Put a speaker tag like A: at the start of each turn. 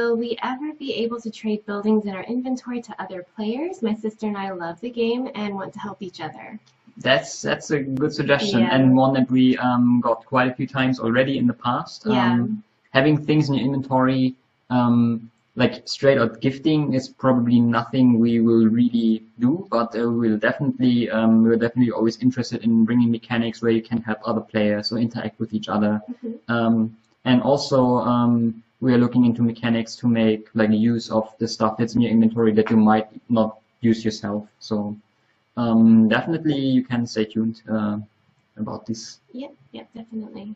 A: Will we ever be able to trade buildings in our inventory to other players? My sister and I love the game and want to help each other.
B: That's that's a good suggestion
A: Yeah.
B: and one that we um, got quite a few times already in the past.
A: Yeah.
B: Um, having things in your inventory, um, like straight out gifting, is probably nothing we will really do, but uh, we'll definitely um, we're definitely always interested in bringing mechanics where you can help other players or interact with each other.
A: Mhm.
B: Um, and also um, we are looking into mechanics to make like use of the stuff that's in your inventory that you might not use yourself. So um, definitely you can stay tuned uh, about this.
A: Yep, yep, definitely.